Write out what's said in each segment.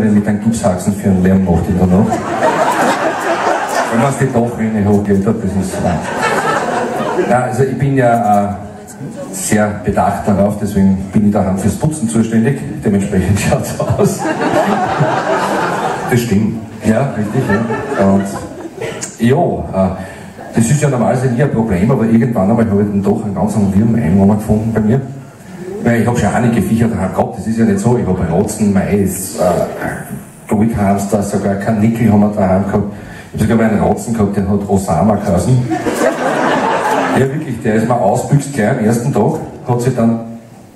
wenn mit einem Gipshaxen für einen Lärm macht in der Nacht. Wenn man die Dachrinne hochklettert, das ist Wahnsinn. Ja, also ich bin ja äh, sehr bedacht darauf, deswegen bin ich daheim fürs Putzen zuständig. Dementsprechend schaut es aus. Das stimmt. Ja, richtig. Ja. Und ja, äh, das ist ja normalerweise nie ein Problem, aber irgendwann einmal habe ich dann doch einen ganz wirren Einwohner gefunden bei mir. Weil ich habe schon einige Viecher daheim gehabt, das ist ja nicht so. Ich habe Rotzen, Mais, äh, Goldhamster, sogar Kanickel haben wir daheim gehabt. Ich habe sogar einen Rotzen gehabt, der hat Osama geheißen. Ja, wirklich, der ist mal ausbüchst gleich am ersten Tag, hat sich dann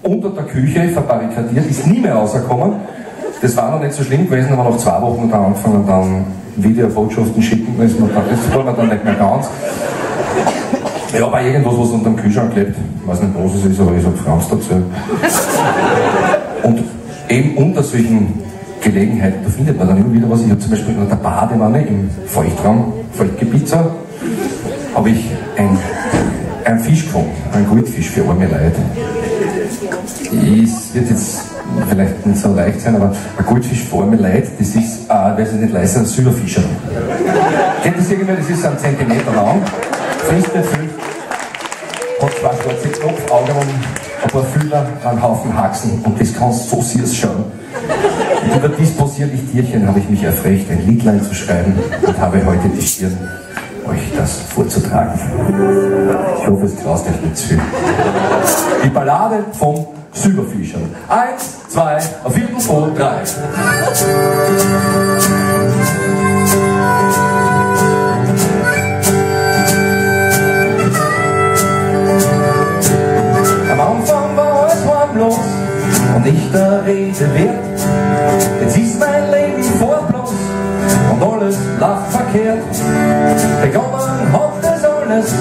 unter der Küche verbarrikadiert, ist nie mehr rausgekommen. Das war noch nicht so schlimm gewesen, aber nach zwei Wochen dann angefangen, dann Videobotschaften schicken, man, das war dann nicht mehr ganz. Ja, aber irgendwas, was unter dem Kühlschrank klebt, ich weiß nicht, was es ist, aber ich sag Franz dazu. Und eben unter solchen Gelegenheiten, da findet man dann immer wieder was. Ich habe zum Beispiel in der Badewanne im Feuchtraum, Feuchtgebiet so, habe ich ein, ein Fisch gefunden, ein Goldfisch für arme Leute. Es wird jetzt vielleicht nicht so leicht sein, aber ein Goldfisch für arme Leute, das ist, äh, wer es nicht leisten, ein Silberfischer. Kennt das irgendwer? Das ist ein Zentimeter lang, frisst nicht viel, hat zwei schwarze Knopfaugen und ein paar Fühler, einen Haufen Haxen und das kannst so süß schauen. Und über dies possierlich Tierchen habe ich mich erfrecht, ein Liedlein zu schreiben und habe heute die Stirn euch das vorzutragen. Ich hoffe, es graust euch nicht zu. Die Ballade vom Silberfischer. Eins, zwei, auf Viertel, zwei, drei. Und nicht der Rede wert. Jetzt ist mein Leben vorblos und alles läuft verkehrt. Begonnen hat das alles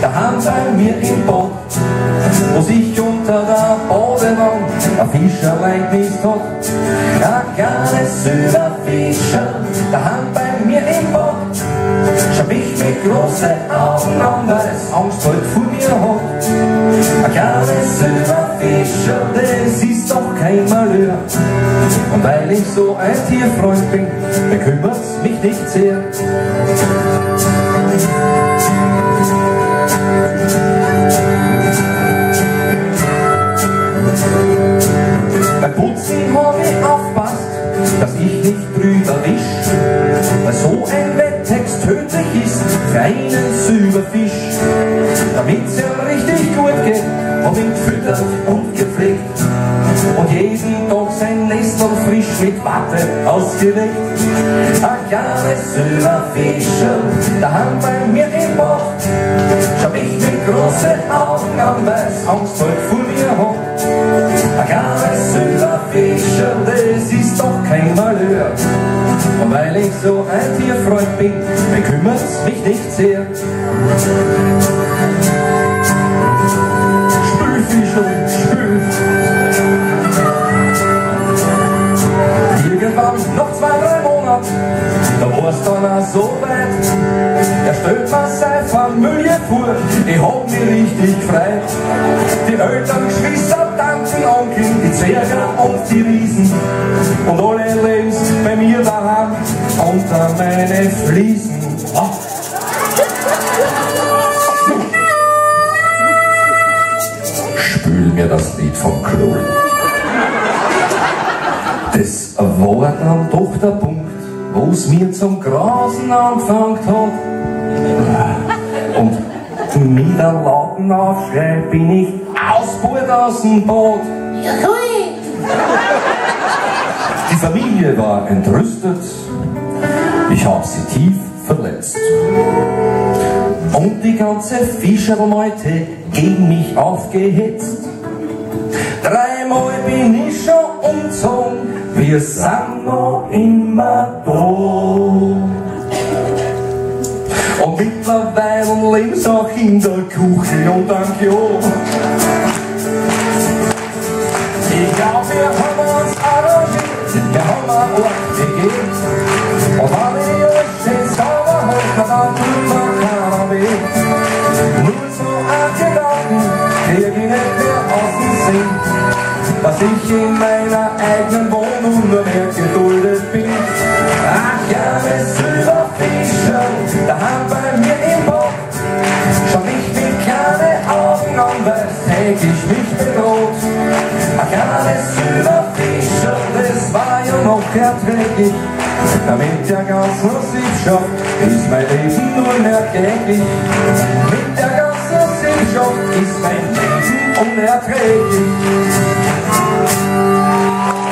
daheim bei mir im Boot, wo sich unter der Badewanne ein Fischerlein genießt hat. Ein kleines Silberfischer daheim bei mir im Boot. Schau mich mit großen Augen an, weil es Angst halt vor mir hat. Ein kleines Silberfischer, das ist doch kein Malheur. Und weil ich so ein Tierfreund bin, bekümmert's mich nicht sehr. Beim Putzen hab ich aufpasst, dass ich nicht drüber wisch, weil so ein Wetttext tödlich ist für einen Silberfisch. Hab ihn gefüttert und gepflegt und jeden Tag sein Nestel frisch mit Watte ausgelegt. Ein kleines Silberfischer, daheim bei mir im Bad, schau mich mit großen Augen an, weil's Angst halt vor mir hat. Ein kleines Silberfischer, das ist doch kein Malheur. Und weil ich so ein Tierfreund bin, bekümmert's mich nicht sehr. So weit. Er stellt mir seine Familie vor, ich hab mich richtig gefreut. Die Eltern, Geschwister, Tanten, Onkel, die Zwerge und die Riesen. Und alle leben's bei mir daheim unter meine Fliesen. Ah. Spül mir das Lied vom Klo. Das war dann doch der Punkt, wo's mir zum Grasen angefangen hat. Und mit einem lauten Aufschrei bin ich ausgeholt aus dem Boot. Die Familie war entrüstet, ich hab sie tief verletzt. Und die ganze Fischermeute gegen mich aufgehetzt. Dreimal bin ich schon umzogen, wir sind noch immer da. Und mittlerweile leben sie auch in der Küche und danke auch. Ich glaub, wir haben uns arrangiert, wir haben ein Ort gegeben. was ich in meiner eigenen Wohnung nur mehr geduldet bin. Ach ja, es Silverfischer, da haben bei mir im Bock. Schon ich bin keine Augen an, weil täglich mich bedroht. Ach ja, es Silverfischer, das war ja noch erträglich. Damit der ganzen Siebschaft ist mein Leben nur mehr täglich. Mit der ganzen Siebschaft ist mein Leben unerträglich. Thank you.